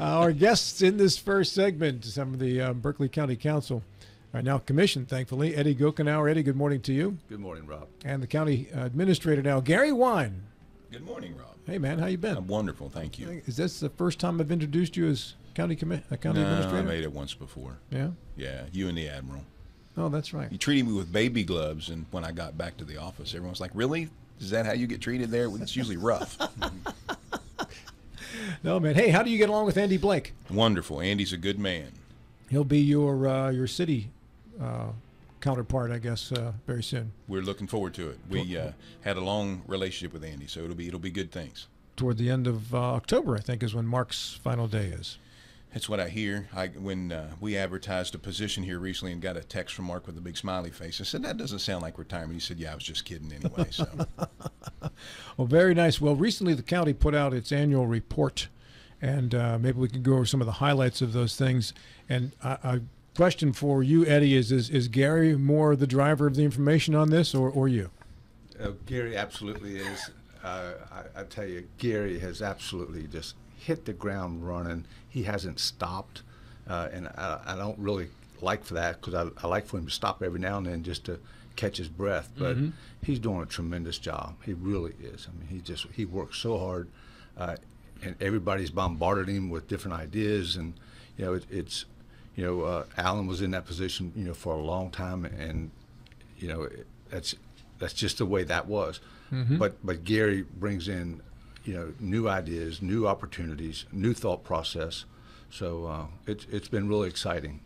Our guests in this first segment, some of the uh, Berkeley County Council, are now commissioned, thankfully. Eddie Gochenour. Eddie, good morning to you. Good morning, Rob. And the county administrator now, Gary Wine. Good morning, Rob. Hey, man, how you been? I'm wonderful, thank you. Is this the first time I've introduced you as county commi- a county no, administrator? I made it once before. Yeah. Yeah, you and the admiral. Oh, that's right. You treated me with baby gloves, and when I got back to the office, everyone was like, "Really? Is that how you get treated there? It's usually rough." No, man. Hey, how do you get along with Andy Blake? Wonderful. Andy's a good man. He'll be your uh, your city uh, counterpart, I guess, uh, very soon. We're looking forward to it. We uh, had a long relationship with Andy, so it'll be it'll be good things. Toward the end of uh, October, I think, is when Mark's final day is. That's what I hear. I, when uh, we advertised a position here recently and got a text from Mark with a big smiley face, I said, "That doesn't sound like retirement." He said, "Yeah, I was just kidding anyway." So Well, very nice. Well, recently the county put out its annual report, and uh, maybe we can go over some of the highlights of those things. And I, I question for you, Eddie, is, is is Gary more the driver of the information on this, or, or you? Uh, Gary absolutely is. Uh, I, I tell you, Gary has absolutely just hit the ground running. He hasn't stopped, uh, and I, I don't really like for that because I, I like for him to stop every now and then just to catch his breath. But he's doing a tremendous job. He really is. I mean, he just he works so hard, uh, and everybody's bombarded him with different ideas, and you know it, it's you know uh, Alan was in that position you know for a long time, and you know it, that's that's just the way that was. But but Gary brings in you know new ideas, new opportunities, new thought process. So uh, it's it's been really exciting.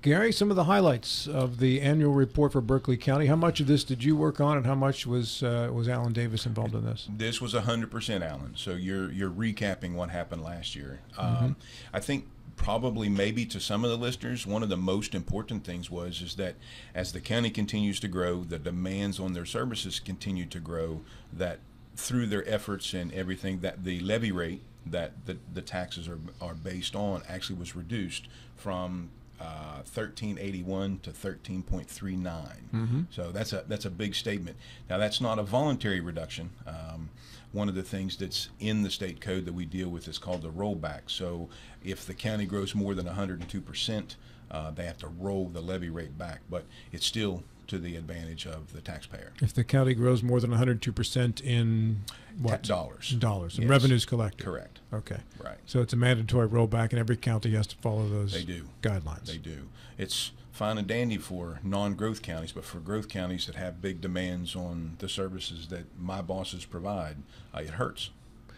Gary, some of the highlights of the annual report for Berkeley County. How much of this did you work on, and how much was uh, was Alan Davis involved in this? This was hundred percent Alan. So you're you're recapping what happened last year. Um, I think probably maybe to some of the listeners, one of the most important things was is that as the county continues to grow, the demands on their services continue to grow. That through their efforts and everything, that the levy rate that the, the taxes are are based on actually was reduced from uh, 1381 to 13.39. So that's a that's a big statement. Now that's not a voluntary reduction. Um, one of the things that's in the state code that we deal with is called the rollback. So if the county grows more than 102 percent, uh, they have to roll the levy rate back, but it's still to the advantage of the taxpayer. If the county grows more than 102 percent in what dollars. Dollars and Yes. revenues collected. Correct. Okay. Right. So it's a mandatory rollback, and every county has to follow those They do. guidelines. They do. It's fine and dandy for non-growth counties, but for growth counties that have big demands on the services that my bosses provide, uh, it hurts.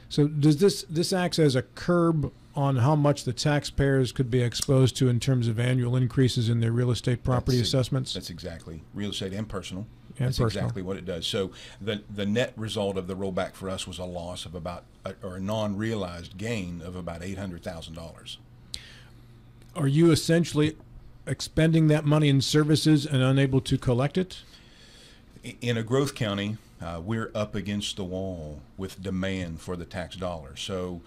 So does this this acts as a curb on how much the taxpayers could be exposed to in terms of annual increases in their real estate property That's- assessments? That's exactly real estate and personal. And that's personal. exactly what it does. So the the net result of the rollback for us was a loss of about uh, or a non-realized gain of about eight hundred thousand dollars. Are you essentially expending that money in services and unable to collect it? in a growth county, uh, we're up against the wall with demand for the tax dollar. So,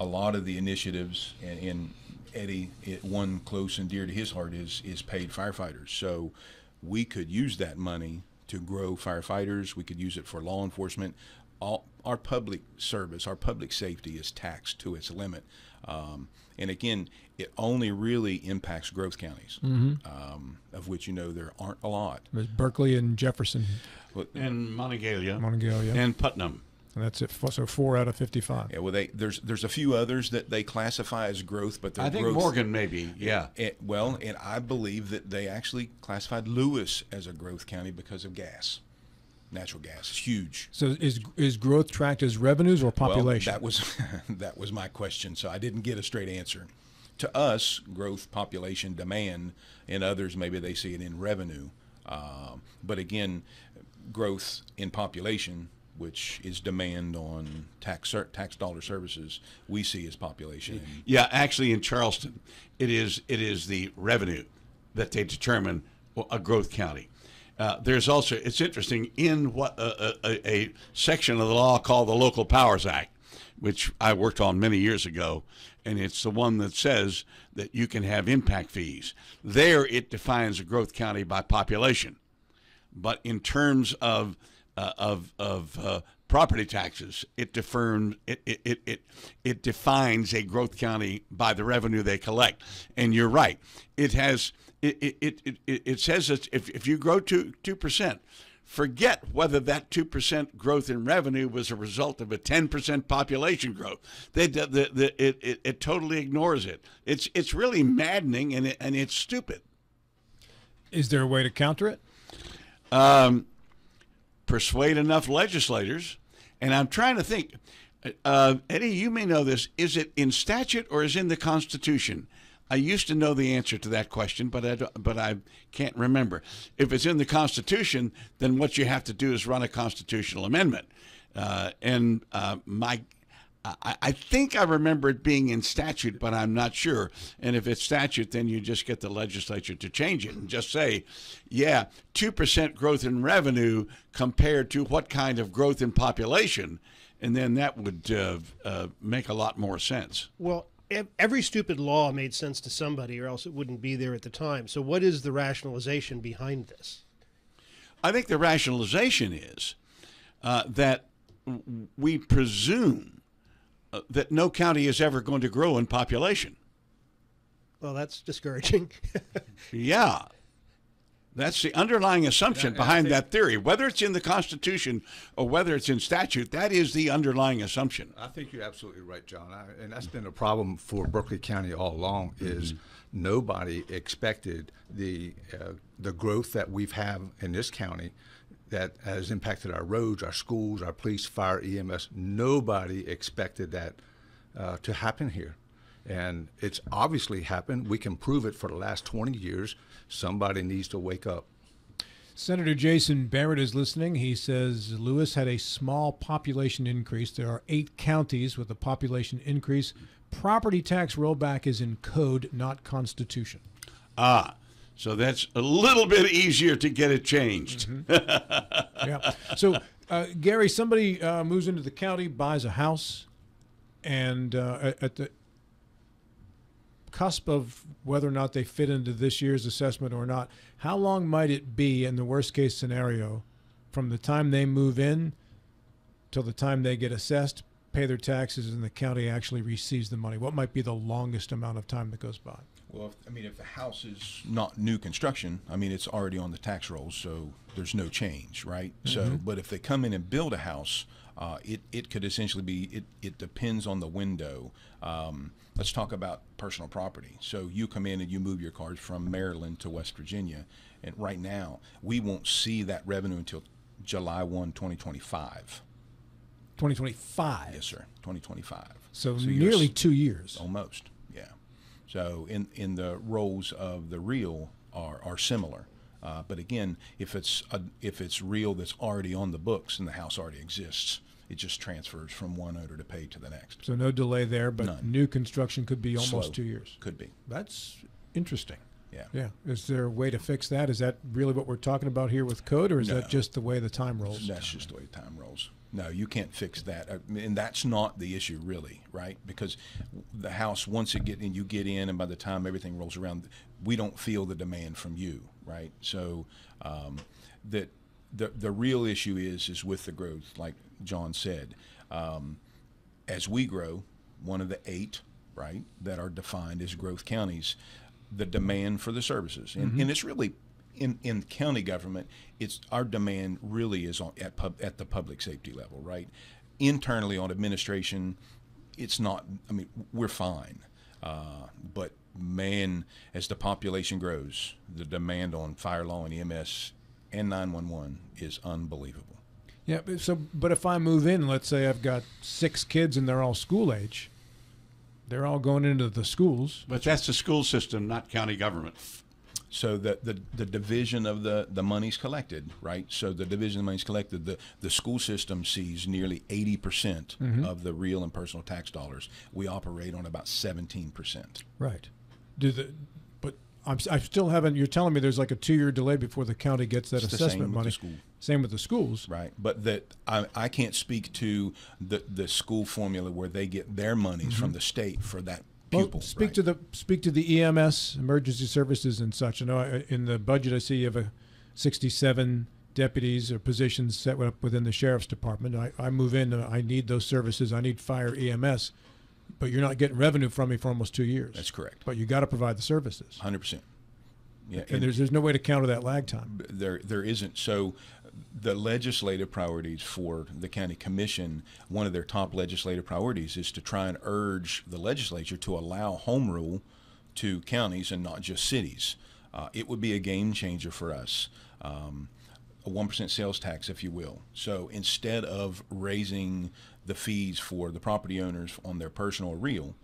a lot of the initiatives, and, and Eddie, it, one close and dear to his heart is is paid firefighters. So, we could use that money to grow firefighters. We could use it for law enforcement. All our public service, our public safety is taxed to its limit. Um, and again, it only really impacts growth counties, um, of which you know there aren't a lot. There's Berkeley and Jefferson, and Monongalia, Monongalia, and Putnam. And that's it. So four out of 55. Yeah, well, they there's there's a few others that they classify as growth, but they're I think growth, Morgan maybe. Yeah. eh, well, and I believe that they actually classified Lewis as a growth county because of gas, natural gas. It's huge. So is is growth tracked as revenues or population? Well, that was that was my question, so I didn't get a straight answer. To us, growth, population, demand, and others maybe they see it in revenue. Um, but again, growth in population, which is demand on tax tax dollar services, we see as population. Yeah, actually, in Charleston, it is it is the revenue that they determine a growth county. Uh, there's also it's interesting in what a, a, a section of the law called the Local Powers Act, which I worked on many years ago, and it's the one that says that you can have impact fees. There, it defines a growth county by population, but in terms of uh, of of uh, property taxes. It defirm it, it, it, it, it defines a growth county by the revenue they collect. And you're right. It has it it, it, it, it says that if, if you grow two two percent, forget whether that 2% growth in revenue was a result of a 10% population growth. They, the, the, the, it, it, it totally ignores it. It's, it's really maddening and, it, and it's stupid. Is there a way to counter it? Um, persuade enough legislators. And I'm trying to think, uh, Eddie, you may know this. Is it in statute or is in the Constitution? I used to know the answer to that question, but I but I can't remember. If it's in the Constitution, then what you have to do is run a constitutional amendment. Uh, and uh, my, I, I think I remember it being in statute, but I'm not sure. And if it's statute, then you just get the legislature to change it and just say, yeah, two percent growth in revenue compared to what kind of growth in population, and then that would uh, uh make a lot more sense. Well, every stupid law made sense to somebody, or else it wouldn't be there at the time. So, what is the rationalization behind this? I think the rationalization is uh, that we presume uh, that no county is ever going to grow in population. Well, that's discouraging. yeah. That's the underlying assumption yeah, behind that theory. Whether it's in the Constitution or whether it's in statute, that is the underlying assumption. I think you're absolutely right, John. I, and that's been a problem for Berkeley County all along. Is mm-hmm. nobody expected the uh, the growth that we've had in this county that has impacted our roads, our schools, our police, fire, EMS. Nobody expected that uh, to happen here. And it's obviously happened. We can prove it for the last 20 years. Somebody needs to wake up. Senator Jason Barrett is listening. He says Lewis had a small population increase. There are eight counties with a population increase. Property tax rollback is in code, not constitution. Ah, so that's a little bit easier to get it changed. Mm-hmm. yeah. So, uh, Gary, somebody uh, moves into the county, buys a house, and uh, at the cusp of whether or not they fit into this year's assessment or not, how long might it be in the worst case scenario from the time they move in till the time they get assessed, pay their taxes, and the county actually receives the money? What might be the longest amount of time that goes by? Well, if, I mean, if the house is not new construction, I mean, it's already on the tax rolls, so there's no change, right? Mm-hmm. So, but if they come in and build a house, uh, it, it could essentially be, it, it depends on the window. Um, let's talk about personal property. So you come in and you move your cars from Maryland to West Virginia, and right now we won't see that revenue until July 1, 2025. 2025. Yes, sir. 2025. So, so nearly two years. Almost, yeah. So in in the roles of the real are are similar. Uh, but again, if it's a, if it's real that's already on the books and the house already exists, it just transfers from one owner to pay to the next. So no delay there, but None. new construction could be almost Slow. two years. Could be. That's interesting. Yeah. Yeah. Is there a way to fix that? Is that really what we're talking about here with code, or is No. that just the way the time rolls? That's just the way time rolls. No, you can't fix that, I mean, and that's not the issue really, right? Because the house once it get in, you get in, and by the time everything rolls around, we don't feel the demand from you, right? So um, that the the real issue is is with the growth, like John said. Um, as we grow, one of the eight, right, that are defined as growth counties, the demand for the services, and, mm-hmm. and it's really in, in county government, it's our demand really is on at pub, at the public safety level, right? Internally on administration, it's not. I mean, we're fine, uh, but man, as the population grows, the demand on fire law and EMS and 911 is unbelievable. Yeah. So, but if I move in, let's say I've got six kids and they're all school age, they're all going into the schools. But that's the school system, not county government. So the, the, the division of the, the monies collected, right? So the division of monies collected, the, the school system sees nearly 80% mm hmm of the real and personal tax dollars. We operate on about 17%. Right. Do the but I'm, I still haven't. You're telling me there's like a two year delay before the county gets that it's assessment money. Same with, same with the schools, right? But that I, I can't speak to the the school formula where they get their monies mm-hmm. from the state for that pupil. Well, speak right? to the speak to the EMS, emergency services, and such. I know in the budget I see you have a 67 deputies or positions set up within the sheriff's department. I, I move in, uh, I need those services, I need fire EMS, but you're not getting revenue from me for almost two years. That's correct. But you got to provide the services. Hundred percent. Yeah, And there's, there's no way to counter that lag time. there there isn't. So the legislative priorities for the county commission one of their top legislative priorities is to try and urge the legislature to allow home rule to counties and not just cities. Uh, it would be a game changer for us um, a 1% sales tax if you will. So instead of raising the fees for the property owners on their personal or real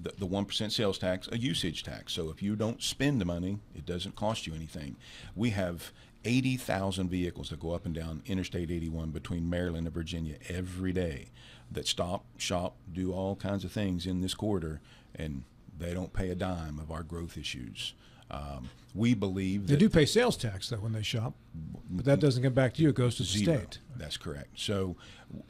the, the 1% sales tax, a usage tax. So if you don't spend the money, it doesn't cost you anything. We have 80,000 vehicles that go up and down Interstate 81 between Maryland and Virginia every day that stop, shop, do all kinds of things in this corridor, and they don't pay a dime of our growth issues. Um, we believe They do pay sales tax, though, when they shop, but that doesn't come back to you, it goes to the Zero. state. That's correct. So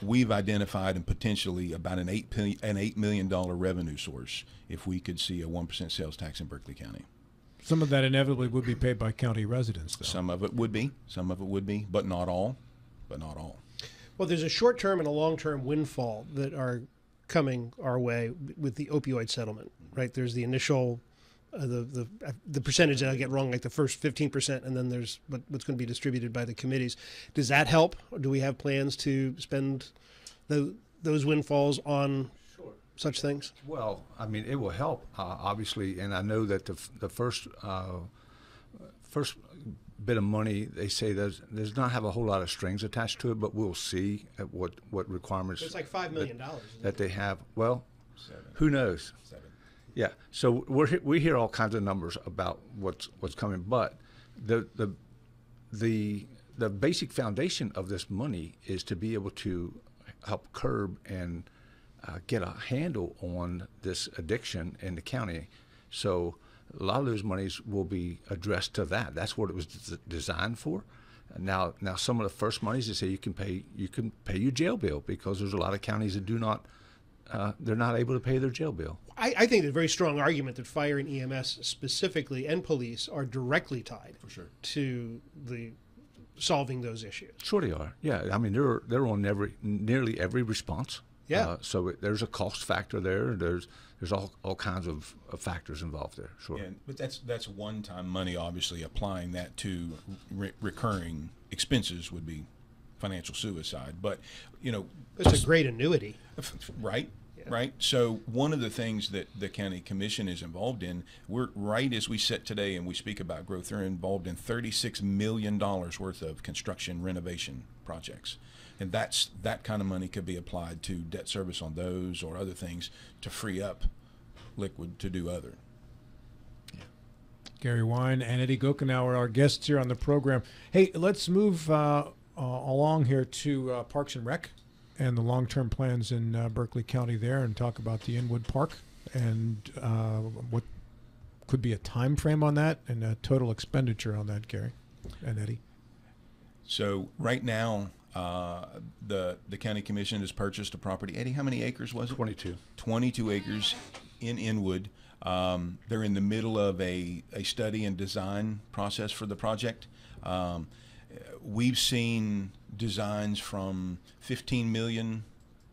we've identified and potentially about an eight pil- an eight million dollar revenue source if we could see a one percent sales tax in Berkeley County. Some of that inevitably would be paid by county residents, though. Some of it would be, some of it would be, but not all, but not all. Well, there's a short term and a long term windfall that are coming our way with the opioid settlement, right? There's the initial, uh, the the uh, the percentage that I get wrong, like the first 15 percent, and then there's what, what's going to be distributed by the committees. Does that help? Or do we have plans to spend the, those windfalls on such things? Well, I mean, it will help, uh, obviously, and I know that the, the first uh, first bit of money they say there's does not have a whole lot of strings attached to it, but we'll see at what what requirements It's like five million dollars. that they have. Well, who knows? Yeah. So we're we hear all kinds of numbers about what's what's coming, but the the the the basic foundation of this money is to be able to help curb and uh, get a handle on this addiction in the county. So a lot of those monies will be addressed to that. That's what it was des- designed for. Now, now some of the first monies they say you can pay you can pay your jail bill because there's a lot of counties that do not uh, they're not able to pay their jail bill. I, I think there's a very strong argument that fire and EMS specifically and police are directly tied For sure. to the solving those issues. Sure, they are. Yeah, I mean they're they're on every nearly every response. Yeah. Uh, so it, there's a cost factor there. There's there's all, all kinds of, of factors involved there. Sure. And, but that's that's one time money. Obviously, applying that to re- recurring expenses would be financial suicide. But you know, It's a great annuity. right right so one of the things that the county commission is involved in we're right as we sit today and we speak about growth they're involved in 36 million dollars worth of construction renovation projects and that's that kind of money could be applied to debt service on those or other things to free up liquid to do other Gary Wine and Eddie Gochenour, are our guests here on the program. Hey, let's move uh, uh, along here to uh, Parks and Rec and the long-term plans in uh, Berkeley County there, and talk about the Inwood Park and uh, what could be a time frame on that and a total expenditure on that, Gary and Eddie. so right now uh, the the county commission has purchased a property eddie how many acres was it 22. 22 acres in Inwood. Um, they're in the middle of a, a study and design process for the project. Um, we've seen designs from 15 million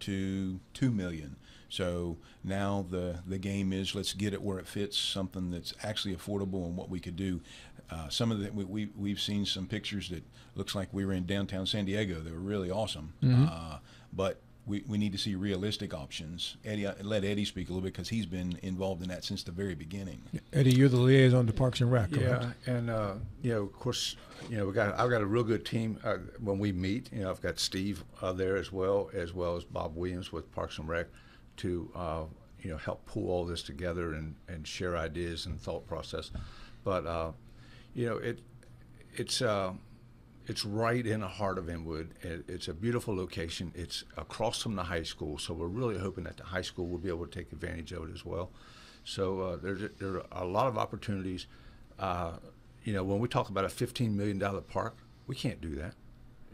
to 2 million. So now the, the game is let's get it where it fits, something that's actually affordable and what we could do. Uh, some of the we, we we've seen some pictures that looks like we were in downtown San Diego. They were really awesome, uh, but we, we need to see realistic options. Eddie, I- let Eddie speak a little bit because he's been involved in that since the very beginning. Eddie, you're the liaison to Parks and Rec, correct? Yeah, and uh, you know, of course, you know, we got I've got a real good team uh, when we meet. You know, I've got Steve uh, there as well, as well as Bob Williams with Parks and Rec, to uh, you know help pull all this together and, and share ideas and thought process. But uh, you know, it it's uh, it's right in the heart of Inwood. It, it's a beautiful location. It's across from the high school, so we're really hoping that the high school will be able to take advantage of it as well. So uh, there's there are a lot of opportunities. Uh, you know, when we talk about a $15 million park, we can't do that.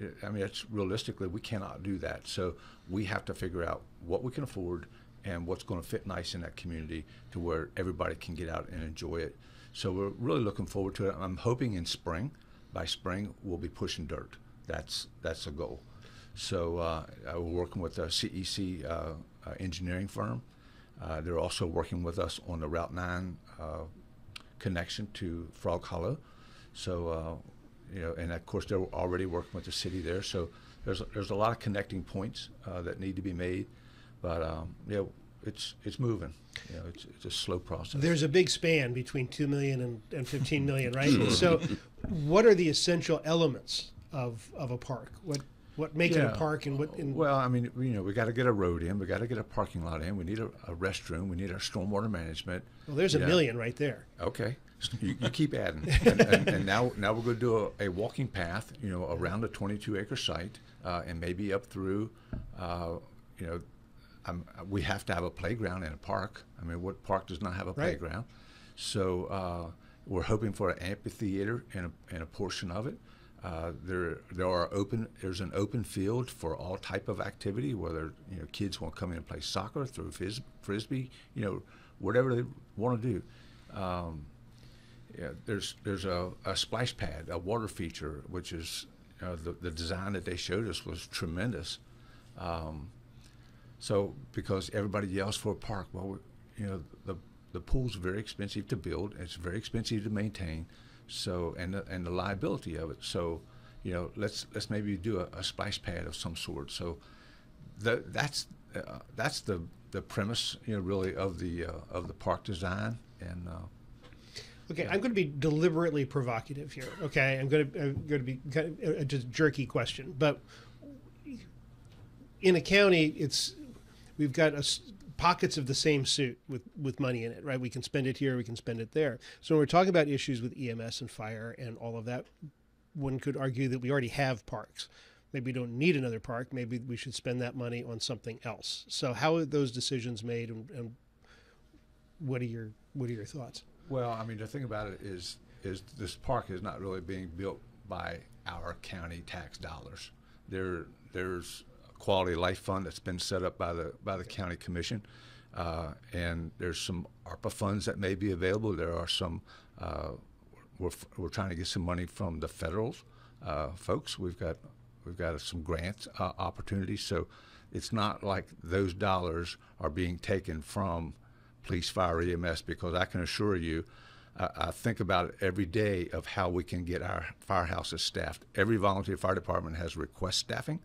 I- I mean, it's realistically, we cannot do that. So we have to figure out what we can afford and what's going to fit nice in that community to where everybody can get out and enjoy it. So we're really looking forward to it. I'm hoping in spring, by spring, we'll be pushing dirt. That's that's the goal. So uh, we're working with a CEC uh, uh, engineering firm. Uh, they're also working with us on the Route 9 uh, connection to Frog Hollow. So, uh, you know, and of course they're already working with the city there. So there's there's a lot of connecting points uh, that need to be made, but um, you know, it's it's moving. You know, it's it's a slow process. There's a big span between 2 million and, and 15 million, right? So, what are the essential elements of, of a park? What what make it a park and what? And, Well, I mean, you know, we got to get a road in, we got to get a parking lot in, we need a, a restroom, we need our stormwater management. well, there's a Yeah. million right there. Okay, you, you keep adding, and, and, and now now we're going to do a, a walking path, you know, around a 22 acre site, uh, and maybe up through, uh, you know, um, we have to have a playground and a park. I mean, what park does not have a Right. playground? So uh, we're hoping for an amphitheater and a, in a portion of it. Uh, there, there are open. There's an open field for all type of activity. Whether you know kids want to come in and play soccer, throw fris- frisbee, you know, whatever they want to do. Um, yeah, there's there's a, a splash pad, a water feature, which is uh, the the design that they showed us was tremendous. Um, so because everybody yells for a park, well, we- you know the the pool's very expensive to build. It's very expensive to maintain. So and the, and the liability of it. So you know let's let's maybe do a, a splash pad of some sort. So the, that's uh, that's the the premise, you know, really of the uh, of the park design and. Uh, Okay, I'm going to be deliberately provocative here. Okay, I'm going to I'm going to be kind of a just jerky question, but in a county, it's we've got a pockets of the same suit with with money in it, right? We can spend it here, we can spend it there. So when we're talking about issues with EMS and fire and all of that, one could argue that we already have parks. Maybe we don't need another park. Maybe we should spend that money on something else. So how are those decisions made, and, and what are your what are your thoughts? Well, I mean, the thing about it is, is this park is not really being built by our county tax dollars. There, there's quality life fund that's been set up by the by the county commission, uh, and there's some ARPA funds that may be available. There are some. Uh, we're, we're trying to get some money from the federal uh, folks. We've got we've got some grant uh, opportunities. So it's not like those dollars are being taken from police, fire, EMS, because I can assure you, I I think about it every day of how we can get our firehouses staffed. Every volunteer fire department has request staffing.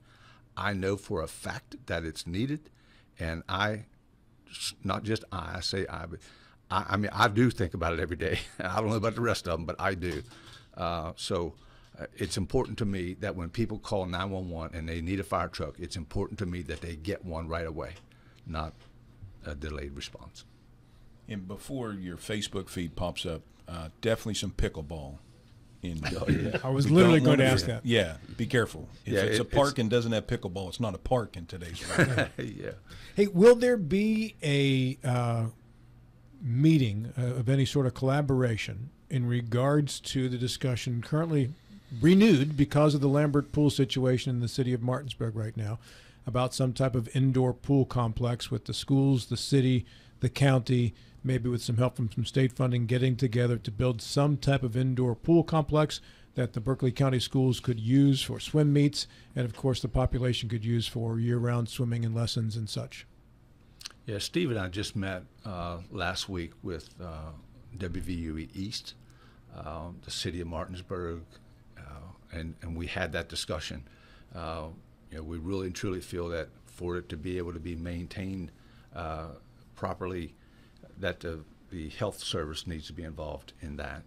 I know for a fact that it's needed, and I, not just I, I say I, but I, I mean I do think about it every day. I don't know about the rest of them, but I do. Uh, so. Uh, it's important to me that when people call 911 and they need a fire truck, it's important to me that they get one right away, not a delayed response. And before your Facebook feed pops up, uh, definitely some pickleball. In I was literally going to wanna- ask that. Yeah, be careful. If Yeah, it's it- a park it's- and doesn't have pickleball, it's not a park in today's world. yeah. Hey, will there be a uh, meeting uh, of any sort of collaboration in regards to the discussion currently renewed because of the Lambert pool situation in the city of Martinsburg right now about some type of indoor pool complex with the schools, the city, the county, maybe with some help from some state funding, getting together to build some type of indoor pool complex that the Berkeley County schools could use for swim meets, and of course the population could use for year-round swimming and lessons and such. Yeah, Steve and I just met uh, last week with uh, WVU East, uh, the city of Martinsburg, uh, and, and we had that discussion. Uh, you know, we really and truly feel that for it to be able to be maintained uh, properly, that the, the health service needs to be involved in that.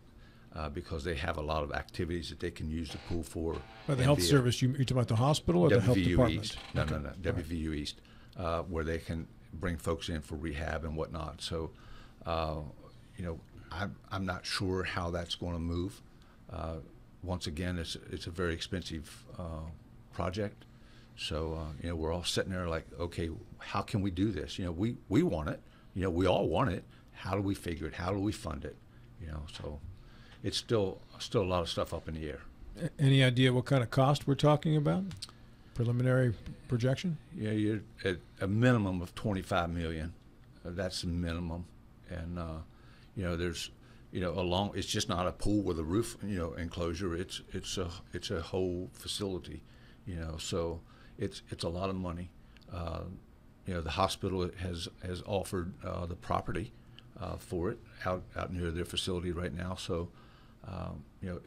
Uh, because they have a lot of activities that they can use the pool for. By the health service, you, you're talking about the hospital or the health WVU department? East. No, no, no, no, WVU East, uh, where they can bring folks in for rehab and whatnot. So, uh, you know, I'm, I'm not sure how that's going to move. Uh, once again, it's, it's a very expensive uh, project. So, uh, you know, we're all sitting there like, okay, how can we do this? You know, we, we want it. You know, we all want it. How do we figure it? How do we fund it? You know, so it's still still a lot of stuff up in the air. A- Any idea what kind of cost we're talking about? Preliminary projection? Yeah, you're at a minimum of 25 million. Uh, that's the minimum, and uh, you know there's you know, along. It's just not a pool with a roof, you know, enclosure. It's it's a it's a whole facility, you know. So it's it's a lot of money. Uh, you know, the hospital has has offered uh, the property uh, for it out out near their facility right now. So, um, you know,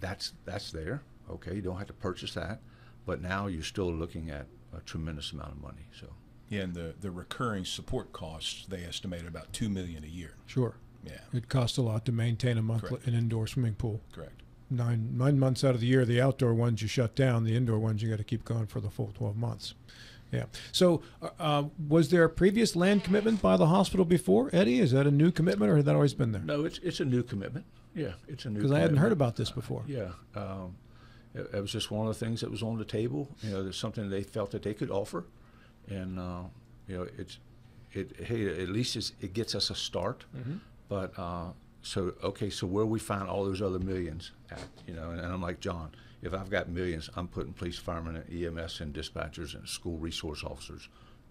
that's that's there. Okay, you don't have to purchase that, but now you're still looking at a tremendous amount of money. So, Yeah, and the, the recurring support costs they estimate about two million a year. Sure. Yeah, It costs a lot to maintain a monthly Correct. an indoor swimming pool. correct. Nine nine months out of the year, the outdoor ones you shut down. The indoor ones you got to keep going for the full twelve months. Yeah. So, uh, uh, was there a previous land commitment by the hospital before, Eddie? Is that a new commitment, or had that always been there? no, it's it's a new commitment. Yeah, it's a new. Because I hadn't heard about this before. Yeah, um, it, it was just one of the things that was on the table. You know, there's something they felt that they could offer, and uh, you know, it's it. Hey, at least it's, it gets us a start. But uh, so okay, so where we find all those other millions at? You know, and, and I'm like John. If I've got millions, I'm putting police, firemen, and EMS, and dispatchers, and school resource officers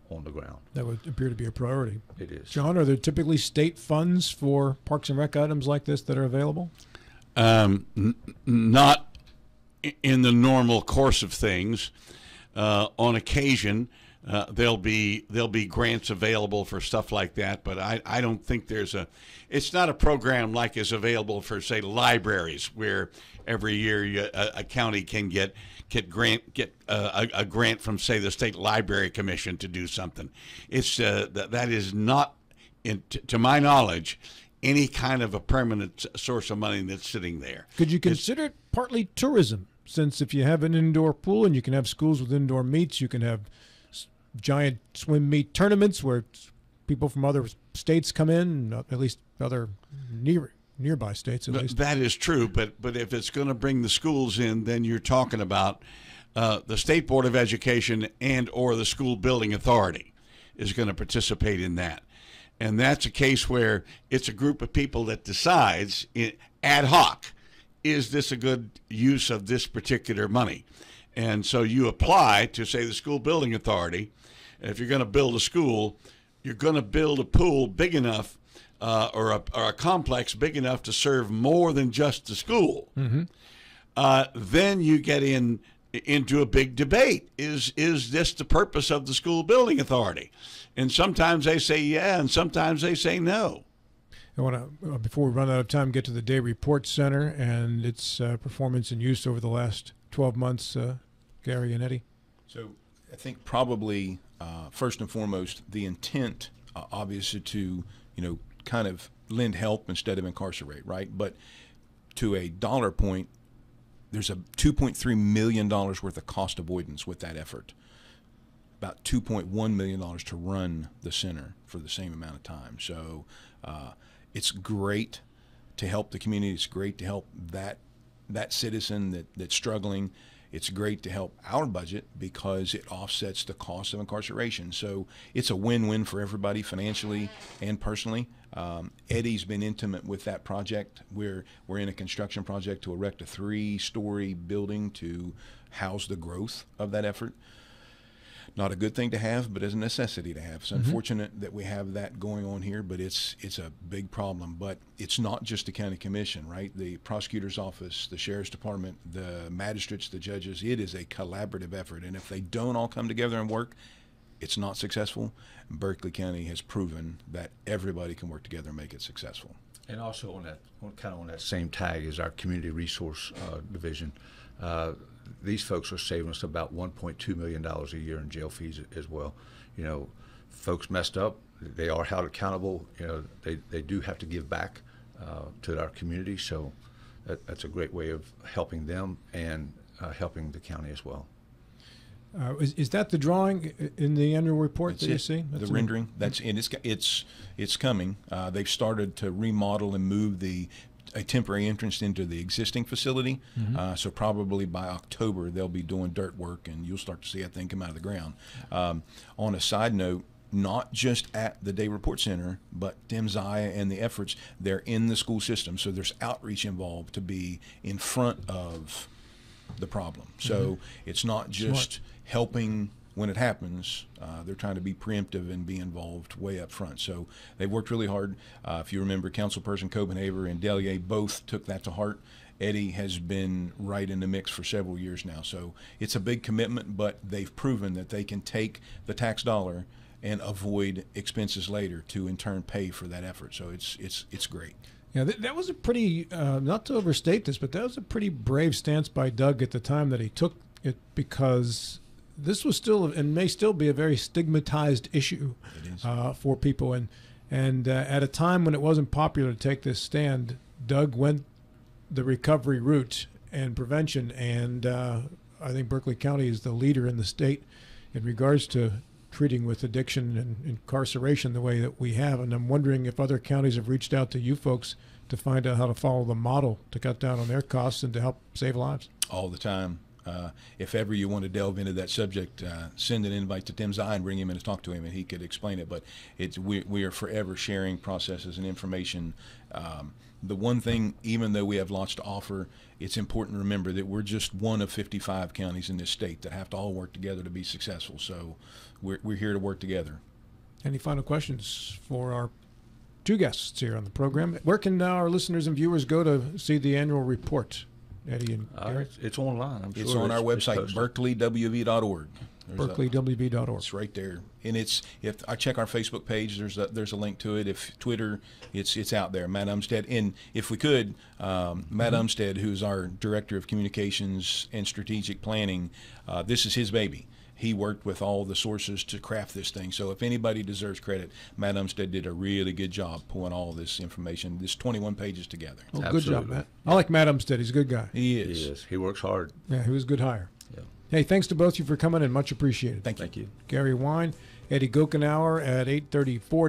on the ground. That would appear to be a priority. It is. John, are there typically state funds for Parks and Rec items like this that are available? um, n- not in the normal course of things. Uh, on occasion, uh, there'll be there'll be grants available for stuff like that, but I, I don't think there's a. It's not a program like is available for say libraries, where every year you, a, a county can get get grant get uh, a, a grant from say the state library commission to do something. It's uh, that that is not, in, t- to my knowledge, any kind of a permanent source of money that's sitting there. Could you consider it partly tourism? Since if you have an indoor pool and you can have schools with indoor meets, you can have giant swim meet tournaments where people from other states come in, uh, at least other near nearby states at Th- least. That is true, but but if it's going to bring the schools in, then you're talking about uh, the state board of education and or the school building authority is going to participate in that, and that's a case where it's a group of people that decides in, ad hoc, is this a good use of this particular money, and so you apply to say the school building authority. If you're going to build a school, you're going to build a pool big enough uh, or, a, or a complex big enough to serve more than just the school. Uh, then you get in into a big debate. Is is this the purpose of the school building authority? And sometimes they say yeah, and sometimes they say no. I want to, uh, before we run out of time, get to the Day Report Center and its uh, performance and use over the last 12 months, uh, Gary and Eddie. So I think probably uh, first and foremost, the intent, uh, obviously, to you know kind of lend help instead of incarcerate, right? But to a dollar point, there's a 2.3 million dollars worth of cost avoidance with that effort. About 2.1 million dollars to run the center for the same amount of time. So uh, it's great to help the community. It's great to help that that citizen that, that's struggling. It's great to help our budget because it offsets the cost of incarceration. So it's a win-win for everybody financially and personally. Um, Eddie's been intimate with that project. We're we're in a construction project to erect a three-story building to house the growth of that effort not a good thing to have, but as a necessity to have. It's unfortunate that we have that going on here, but it's it's a big problem. But it's not just the county commission, right? The prosecutor's office, the sheriff's department, the magistrates, the judges. It is a collaborative effort, and if they don't all come together and work, it's not successful. Berkeley County has proven that everybody can work together and make it successful. And also on that, on, kind of on that same tag is our community resource uh, division. Uh, these folks are saving us about 1.2 million dollars a year in jail fees as well. You know, folks messed up. They are held accountable. You know, they, they do have to give back uh, to our community. So that, that's a great way of helping them and uh, helping the county as well. Uh, is, is that the drawing in the annual report That's that you it. see? the That's a- rendering. That's and it's it's it's coming. Uh, they've started to remodel and move the a temporary entrance into the existing facility. Uh, so probably by October they'll be doing dirt work, and you'll start to see that thing come out of the ground. Um, on a side note. Not just at the Day Report Center, but Demziah and the efforts, they're in the school system. So there's outreach involved to be in front of the problem. So it's not just helping when it happens, uh, they're trying to be preemptive and be involved way up front. So they've worked really hard. Uh, if you remember, Councilperson Copenhaver and Delier both took that to heart. Eddie has been right in the mix for several years now. So it's a big commitment, but they've proven that they can take the tax dollar and avoid expenses later to in turn pay for that effort. So it's it's it's great. Yeah, that, that was a pretty, uh, not to overstate this, but that was a pretty brave stance by Doug at the time that he took it because this was still and may still be a very stigmatized issue uh, for people. And, and uh, at a time when it wasn't popular to take this stand, Doug went the recovery route and prevention. And uh, I think Berkeley County is the leader in the state in regards to treating with addiction and incarceration the way that we have. And I'm wondering if other counties have reached out to you folks to find out how to follow the model to cut down on their costs and to help save lives. all the time. Uh, if ever you want to delve into that subject, uh, send an invite to Tim Zine, bring him in and talk to him, and he could explain it. But it's we, we are forever sharing processes and information. Um, the one thing, even though we have lots to offer, it's important to remember that we're just one of 55 counties in this state that have to all work together to be successful. So we're, we're here to work together. Any final questions for our two guests here on the program? Where can our listeners and viewers go to see the annual report, Eddie and Uh, Gary? it's, it's online. I'm It's sure on our website, posted. berkeley.wv.org. There's a- BerkeleyWB.org. It's right there, and it's if I check our Facebook page, there's a there's a link to it. If Twitter, it's it's out there. Matt Umstead, and if we could, um, Matt Umstead, who's our director of communications and strategic planning, uh, this is his baby. He worked with all the sources to craft this thing. So if anybody deserves credit, Matt Umstead did a really good job pulling all this information, this 21 pages together. Oh, good job, Absolutely. Matt. I like Matt Umstead. He's a good guy. He He is. is. He works hard. Yeah, he was a good hire. Yeah. Hey, thanks to both of you for coming in. Much appreciated. Thank you. Thank you. Gary Wine, Eddie Gochenour at 834